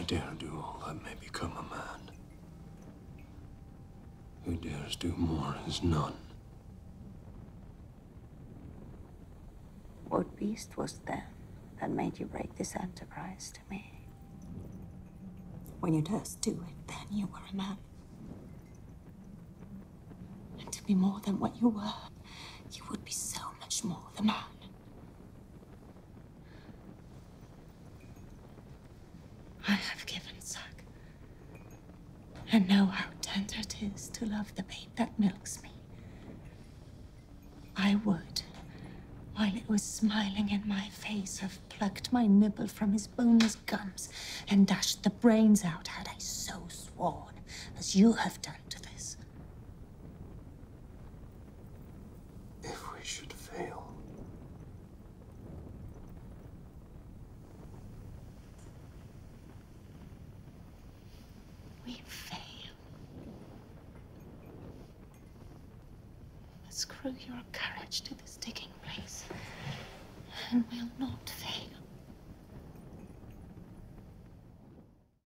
I dare do all that may become a man. Who dares do more is none. What beast was there that made you break this enterprise to me? When you durst do it, then you were a man. And to be more than what you were, you would be so much more the man. I have given suck, and know how tender it is to love the babe that milks me. I would, while it was smiling in my face, have plucked my nipple from his boneless gums and dashed the brains out had I so sworn, as you have done to this. If we should fail. We fail. Screw your courage to this digging place, and we'll not fail.